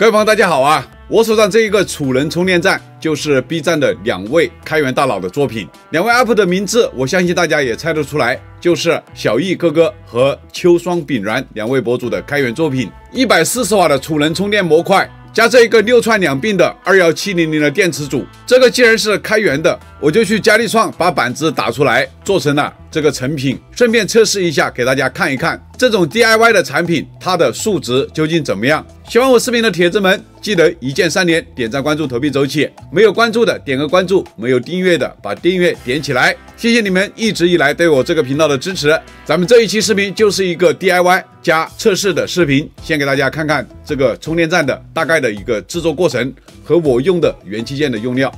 各位朋友，大家好啊！我手上这一个储能充电站，就是 B 站的两位开源大佬的作品。两位 UP 的名字，我相信大家也猜得出来，就是小易哥哥和秋霜炳然两位博主的开源作品。一百四十瓦的储能充电模块。加这一个六串两并的二幺七零零的电池组，这个既然是开源的，我就去佳立创把板子打出来，做成了这个成品，顺便测试一下，给大家看一看这种 DIY 的产品它的数值究竟怎么样。喜欢我视频的铁子们，记得一键三连，点赞、关注、投币走起。没有关注的点个关注，没有订阅的把订阅点起来。谢谢你们一直以来对我这个频道的支持。咱们这一期视频就是一个 DIY 加测试的视频，先给大家看看这个充电站的大概的一个制作过程和我用的元器件的用料。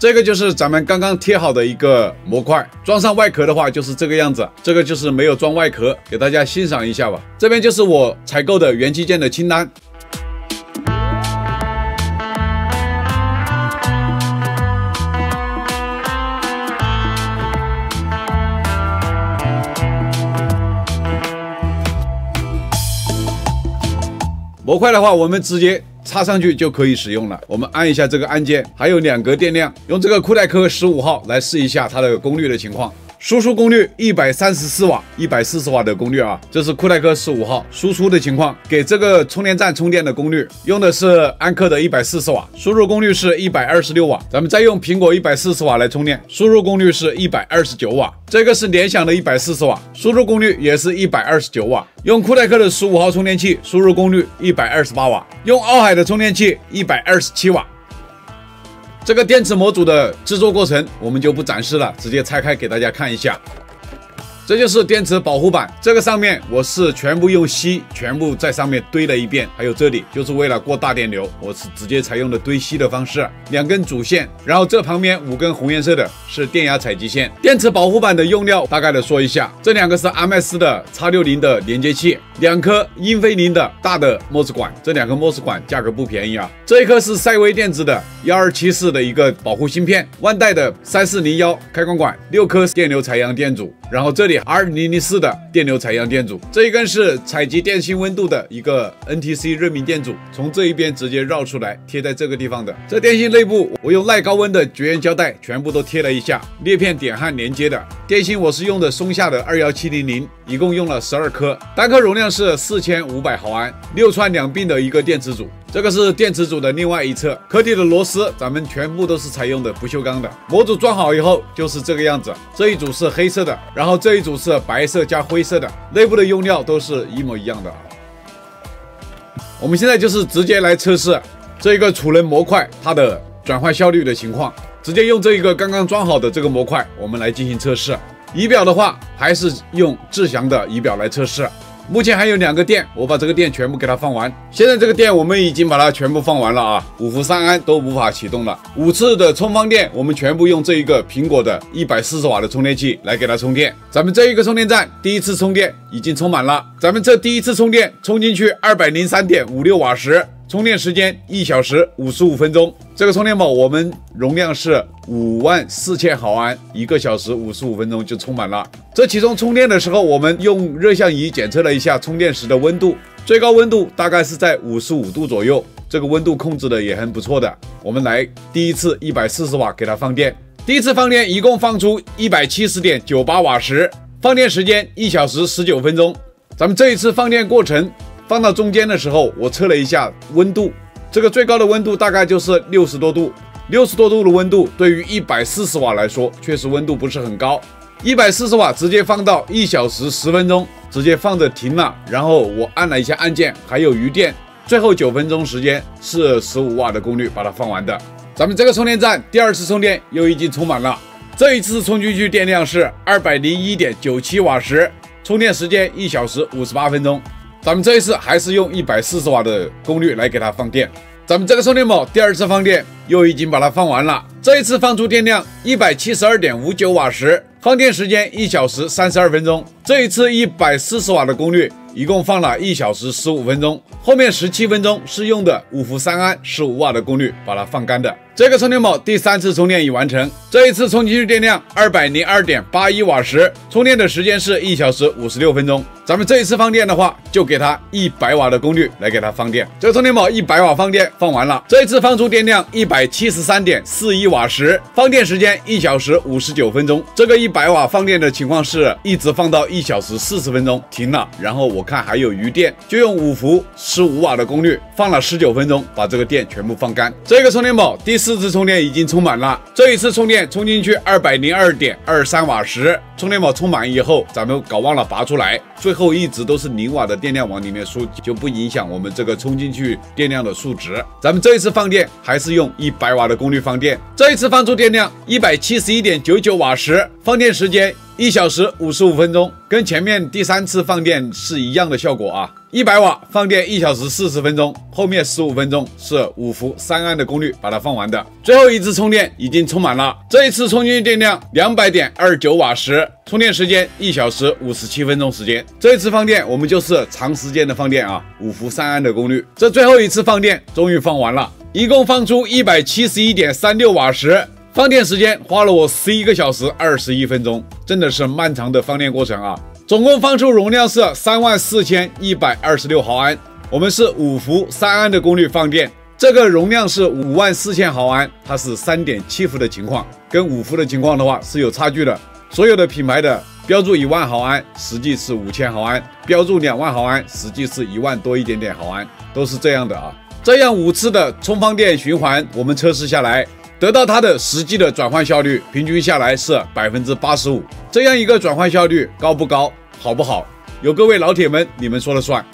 这个就是咱们刚刚贴好的一个模块，装上外壳的话就是这个样子。这个就是没有装外壳，给大家欣赏一下吧。这边就是我采购的元器件的清单。模块的话，我们直接。插上去就可以使用了。我们按一下这个按键，还有两格电量，用这个酷代科十五号来试一下它的功率的情况。输出功率一百三十四瓦，一百四十瓦的功率啊，这是酷泰科十五号输出的情况。给这个充电站充电的功率用的是安克的一百四十瓦，输入功率是一百二十六瓦。咱们再用苹果一百四十瓦来充电，输入功率是一百二十九瓦。这个是联想的一百四十瓦，输入功率也是一百二十九瓦。用酷泰克的十五号充电器，输入功率一百二十八瓦。用奥海的充电器一百二十七瓦。这个电池模组的制作过程我们就不展示了，直接拆开给大家看一下。这就是电池保护板，这个上面我是全部用锡全部在上面堆了一遍，还有这里就是为了过大电流，我是直接采用的堆锡的方式。两根主线，然后这旁边五根红颜色的是电压采集线。电池保护板的用料大概的说一下，这两个是阿麦斯的 X 六零的连接器，两颗英飞凌的大的 MOS 管，这两颗 MOS 管价格不便宜啊。这一颗是赛威电子的幺二七四的一个保护芯片，万代的三四零幺开关管，六颗电流采样电阻。然后这里 R 零零四的电流采样电阻，这一根是采集电芯温度的一个 NTC 热敏电阻，从这一边直接绕出来贴在这个地方的。这电芯内部我用耐高温的绝缘胶带全部都贴了一下，裂片点焊连接的。电芯我是用的松下的二幺七零零，一共用了十二颗，单颗容量是四千五百毫安，六串两并的一个电池组。这个是电池组的另外一侧，壳体的螺丝咱们全部都是采用的不锈钢的。模组装好以后就是这个样子，这一组是黑色的，然后这一组是白色加灰色的，内部的用料都是一模一样的。我们现在就是直接来测试，这一个储能模块它的转换效率的情况。直接用这一个刚刚装好的这个模块，我们来进行测试。仪表的话，还是用智翔的仪表来测试。目前还有两个电，我把这个电全部给它放完。现在这个电我们已经把它全部放完了啊，五伏三安都无法启动了。五次的充放电，我们全部用这一个苹果的一百四十瓦的充电器来给它充电。咱们这一个充电站第一次充电已经充满了，咱们这第一次充电充进去二百零三点五六瓦时。充电时间一小时五十五分钟，这个充电宝我们容量是五万四千毫安，一个小时五十五分钟就充满了。这其中充电的时候，我们用热像仪检测了一下充电时的温度，最高温度大概是在五十五度左右，这个温度控制的也很不错的。我们来第一次一百四十瓦给它放电，第一次放电一共放出一百七十点九八瓦时，放电时间一小时十九分钟。咱们这一次放电过程。放到中间的时候，我测了一下温度，这个最高的温度大概就是六十多度。六十多度的温度对于一百四十瓦来说，确实温度不是很高。一百四十瓦直接放到一小时十分钟，直接放着停了。然后我按了一下按键，还有余电。最后九分钟时间是十五瓦的功率把它放完的。咱们这个充电站第二次充电又已经充满了，这一次充进去电量是二百零一点九七瓦时，充电时间一小时五十八分钟。咱们这一次还是用一百四十瓦的功率来给它放电。咱们这个充电宝第二次放电又已经把它放完了，这一次放出电量一百七十二点五九瓦时，放电时间一小时三十二分钟。这一次一百四十瓦的功率。一共放了一小时十五分钟，后面十七分钟是用的五伏三安十五瓦的功率把它放干的。这个充电宝第三次充电已完成，这一次充进去电量二百零二点八一瓦时，充电的时间是一小时五十六分钟。咱们这一次放电的话，就给它一百瓦的功率来给它放电。这个充电宝一百瓦放电放完了，这一次放出电量一百七十三点四一瓦时，放电时间一小时五十九分钟。这个一百瓦放电的情况是一直放到一小时四十分钟停了，然后我。看还有余电，就用五伏十十五瓦的功率放了十九分钟，把这个电全部放干。这个充电宝第四次充电已经充满了，这一次充电充进去二百零二点二三瓦时，充电宝充满以后，咱们搞忘了拔出来，最后一直都是零瓦的电量往里面输，就不影响我们这个充进去电量的数值。咱们这一次放电还是用一百瓦的功率放电，这一次放出电量一百七十一点九九瓦时，放电时间。一小时五十五分钟，跟前面第三次放电是一样的效果啊！一百瓦放电一小时四十分钟，后面十五分钟是五伏三安的功率把它放完的。最后一次充电已经充满了，这一次充进电量两百点二九瓦时，充电时间一小时五十七分钟时间。这一次放电我们就是长时间的放电啊，五伏三安的功率。这最后一次放电终于放完了，一共放出一百七十一点三六瓦时。放电时间花了我十一个小时二十一分钟，真的是漫长的放电过程啊！总共放出容量是三万四千一百二十六毫安，我们是五伏三安的功率放电，这个容量是五万四千毫安，它是三点七伏的情况，跟五伏的情况的话是有差距的。所有的品牌的标注一万毫安，实际是五千毫安；标注两万毫安，实际是一万多一点点毫安，都是这样的啊。这样五次的充放电循环，我们测试下来。得到它的实际的转换效率，平均下来是百分之八十五。这样一个转换效率高不高，好不好？由各位老铁们你们说了算。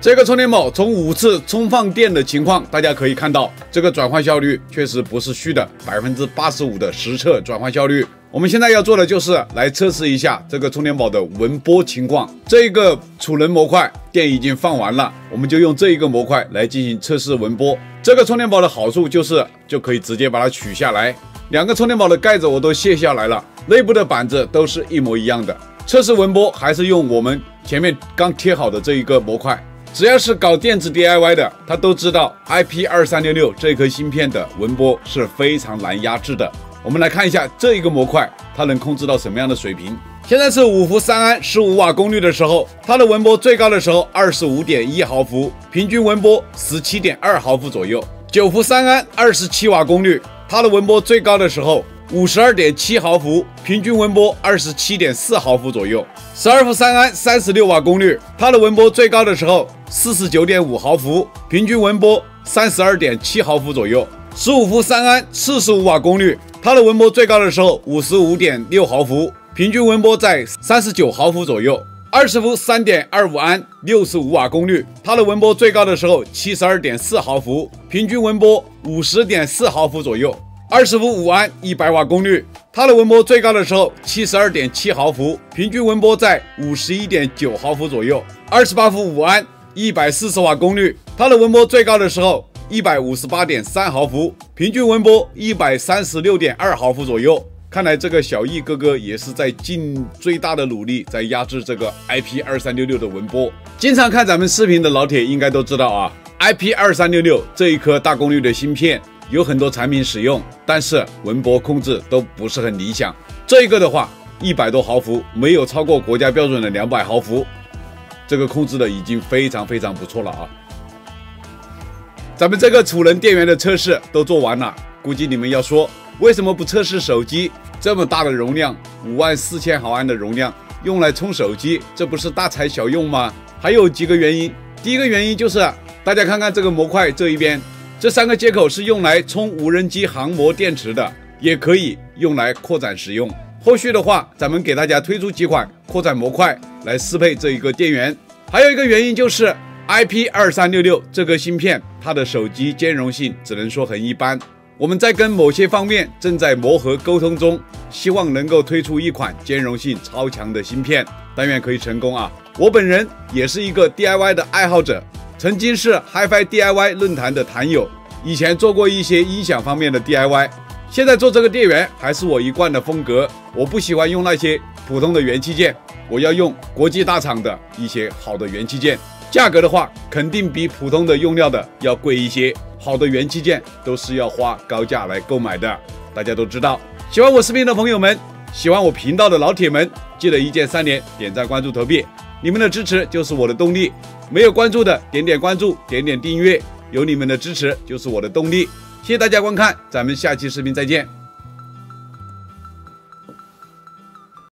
这个充电宝从五次充放电的情况，大家可以看到，这个转换效率确实不是虚的，百分之八十五的实测转换效率。我们现在要做的就是来测试一下这个充电宝的纹波情况。这个储能模块电已经放完了，我们就用这一个模块来进行测试纹波。这个充电宝的好处就是就可以直接把它取下来，两个充电宝的盖子我都卸下来了，内部的板子都是一模一样的。测试文波还是用我们前面刚贴好的这一个模块。只要是搞电子 DIY 的，他都知道 IP 二三六六这颗芯片的文波是非常难压制的。我们来看一下这一个模块，它能控制到什么样的水平？现在是五伏三安十五瓦功率的时候，它的纹波最高的时候二十五点一毫伏，平均纹波十七点二毫伏左右。九伏三安二十七瓦功率，它的纹波最高的时候五十二点七毫伏，平均纹波二十七点四毫伏左右。十二伏三安三十六瓦功率，它的纹波最高的时候四十九点五毫伏，平均纹波三十二点七毫伏左右。十五伏三安四十五瓦功率，它的纹波最高的时候五十五点六毫伏，平均文波在三十九毫伏左右。二十伏三点二五安，六十五瓦功率，它的文波最高的时候七十二点四毫伏，平均文波五十点四毫伏左右。二十伏五安，一百瓦功率，它的文波最高的时候七十二点七毫伏，平均文波在五十一点九毫伏左右。二十八伏五安，一百四十瓦功率，它的文波最高的时候一百五十八点三毫伏，平均文波一百三十六点二毫伏左右。看来这个小易哥哥也是在尽最大的努力，在压制这个 IP 二三六六的文波。经常看咱们视频的老铁应该都知道啊，IP 二三六六这一颗大功率的芯片有很多产品使用，但是文波控制都不是很理想。这一个的话，一百多毫伏，没有超过国家标准的两百毫伏，这个控制的已经非常非常不错了啊。咱们这个储能电源的测试都做完了，估计你们要说为什么不测试手机？这么大的容量，五万四千毫安的容量，用来充手机，这不是大材小用吗？还有几个原因。第一个原因就是，大家看看这个模块这一边，这三个接口是用来充无人机航模电池的，也可以用来扩展使用。后续的话，咱们给大家推出几款扩展模块来适配这一个电源。还有一个原因就是，IP 二三六六这个芯片，它的手机兼容性只能说很一般。我们在跟某些方面正在磨合沟通中，希望能够推出一款兼容性超强的芯片，但愿可以成功啊！我本人也是一个 DIY 的爱好者，曾经是 HiFi DIY 论坛的坛友，以前做过一些音响方面的 DIY，现在做这个电源还是我一贯的风格。我不喜欢用那些普通的元器件，我要用国际大厂的一些好的元器件，价格的话肯定比普通的用料的要贵一些。好的元器件都是要花高价来购买的，大家都知道。喜欢我视频的朋友们，喜欢我频道的老铁们，记得一键三连、点赞、关注、投币，你们的支持就是我的动力。没有关注的，点点关注，点点订阅，有你们的支持就是我的动力。谢谢大家观看，咱们下期视频再见。